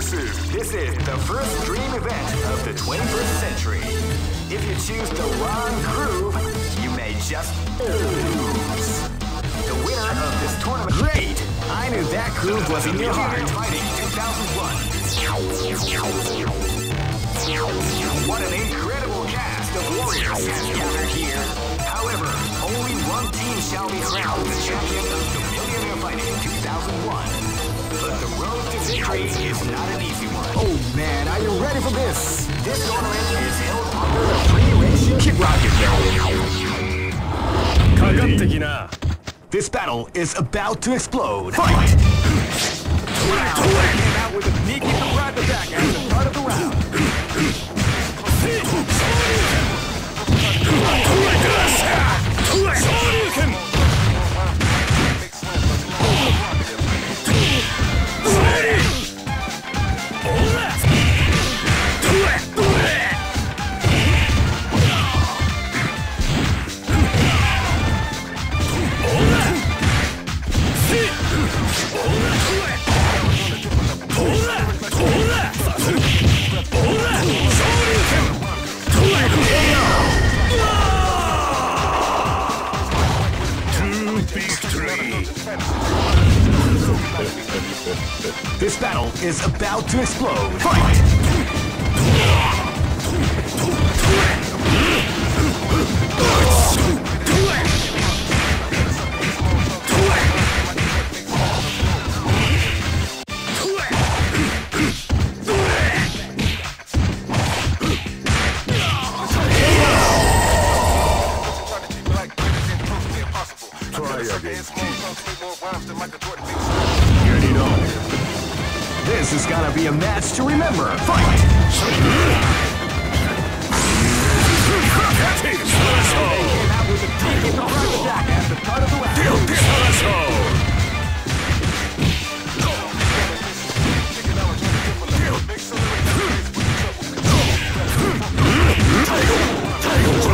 This is this is the first dream event of the 21st century. If you choose the wrong groove, you may just lose. The winner of this tournament. Great! I knew that groove was in your heart. Fighting 2001. What an incredible cast of warriors has gathered here. However, only one team shall be crowned the champion of the in 2001. But the road to victory is not an easy one. Oh man, are you ready for this? This tournament is held under the Kick rocket. This battle is about to explode. Fight! Came out with a sneaky surprise attack at the start of the round. This battle is about to explode. Fight! This is gonna be a match to remember. Fight!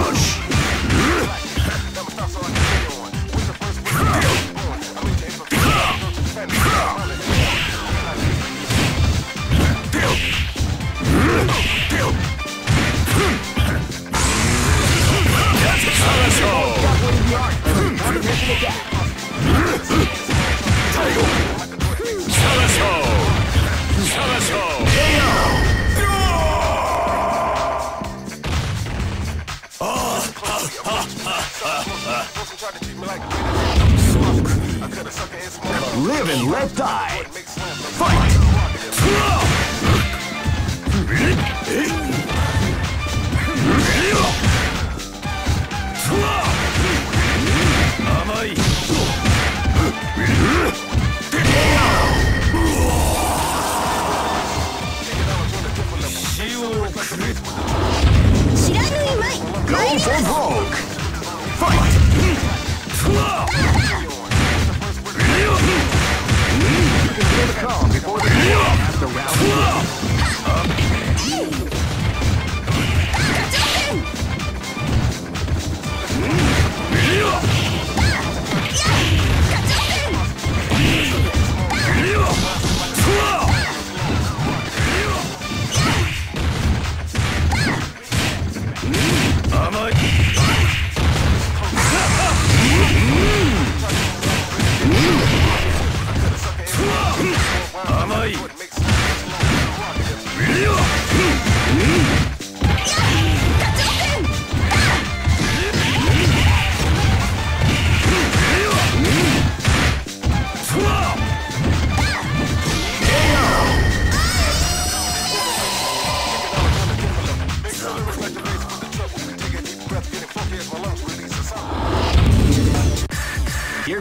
Live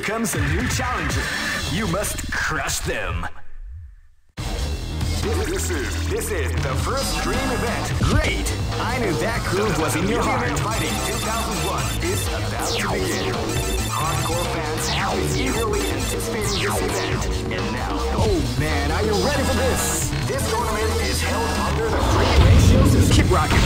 comes a new challenger. You must crush them. This, is this is the first dream event. Great! I knew that groove was in your heart. Fighting 2001 is about to begin. Hardcore fans have been eagerly anticipating this event, and now, Oh man, are you ready for this? this tournament is held under the free ratio system. Keep rocking,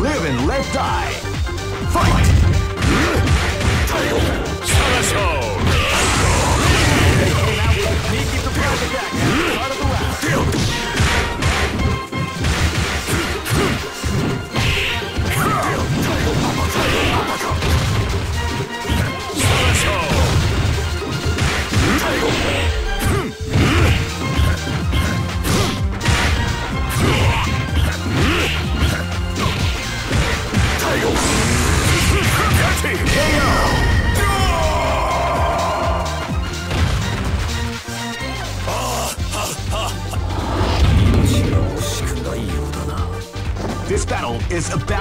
Live and let die. Fight! Surprise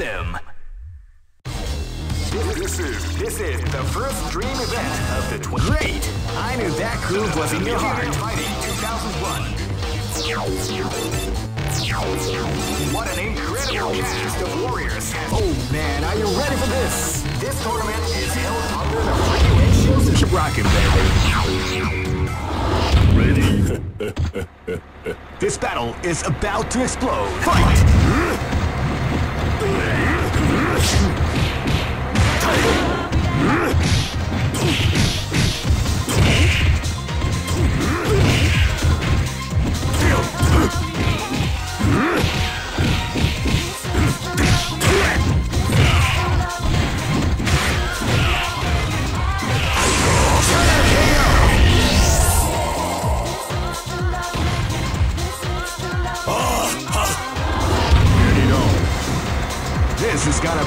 This is this is the first dream event of the 20. Great! I knew that groove was in your heart. Fighting 2001. What an incredible cast of warriors! Oh man, are you ready for this? This tournament is held under the free ratios. Keep rocking, baby. Ready? This battle is about to explode. Fight! 大丈夫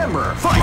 Remember. Fight!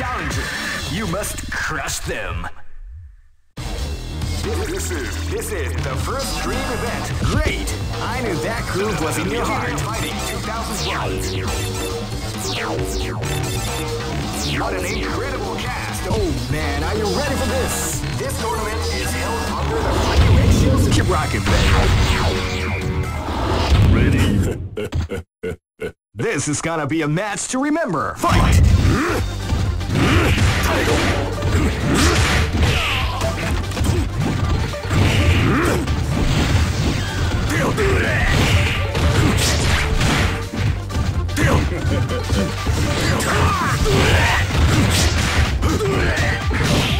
Challenger. You must crush them. This is this is the first dream event. Great! I knew that groove was in your heart. Fighting 2001. What an incredible cast! Oh man, are you ready for this? This tournament is held under the free ratios. Keep rocking, baby. Ready? this is gonna be a match to remember. Fight! Let's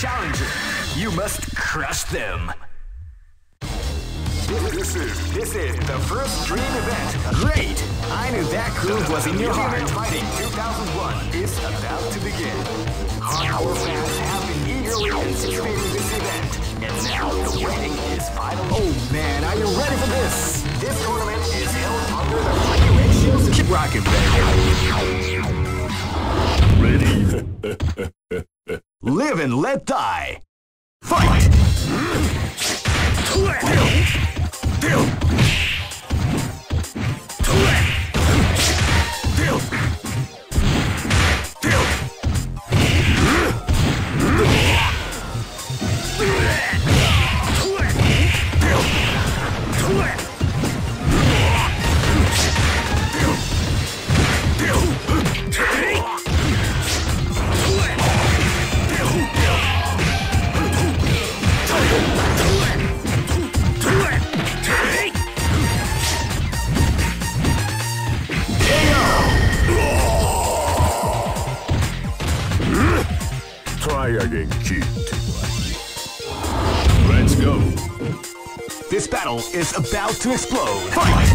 Challenger. You must crush them. This, is this is the first dream event. Great! I knew that groove was in your heart. Fighting 2001 is about to begin. Hardcore fans have been eagerly anticipating this event, and now the waiting is finally. Oh man, are you ready for this? This tournament is held under the Live and let die. Fight! Try is about to explode. Fight!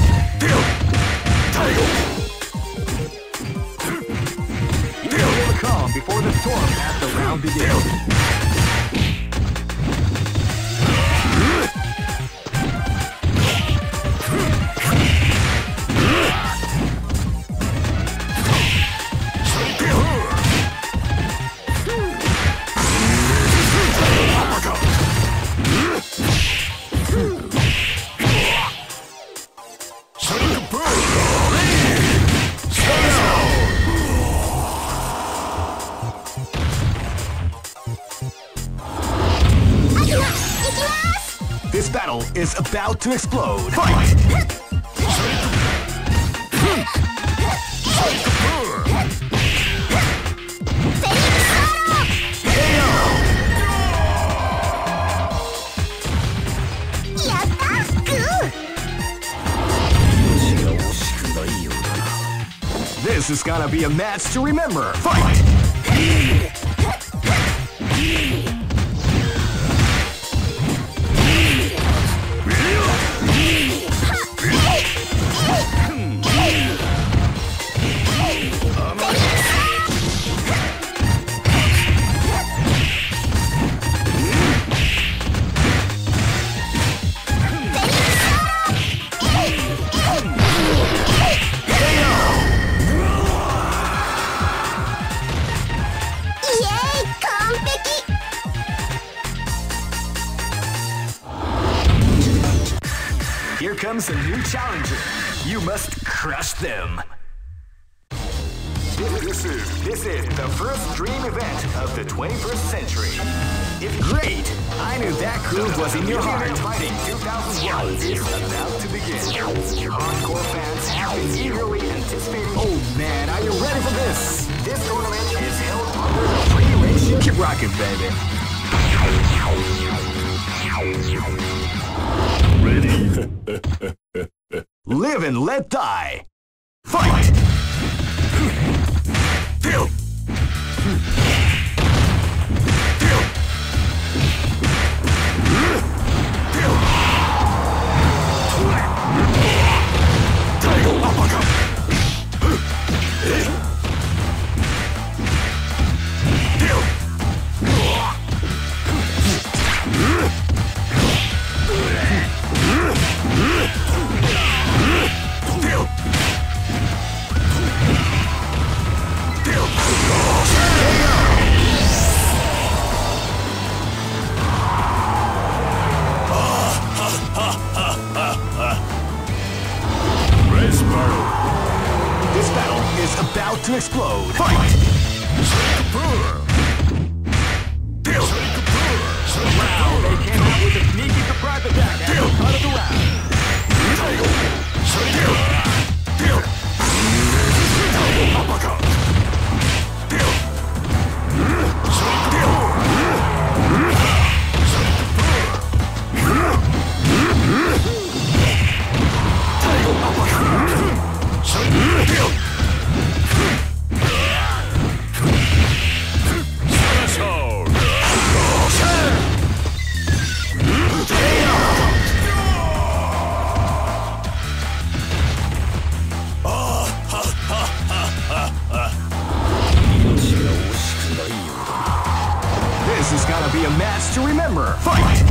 You to explode. Fight! This is gonna be a match to remember. Fight! Comes a new challenger. You must crush them. This, is this is the first dream event of the 21st century. If Great! I knew that groove was in your heart. Fighting 2001 is about to begin. Hardcore fans have been eagerly anticipating. Oh man, are you ready for this? This tournament is held under the free ratio. Keep rocking, baby. Live and let die. Fight! Red Fight!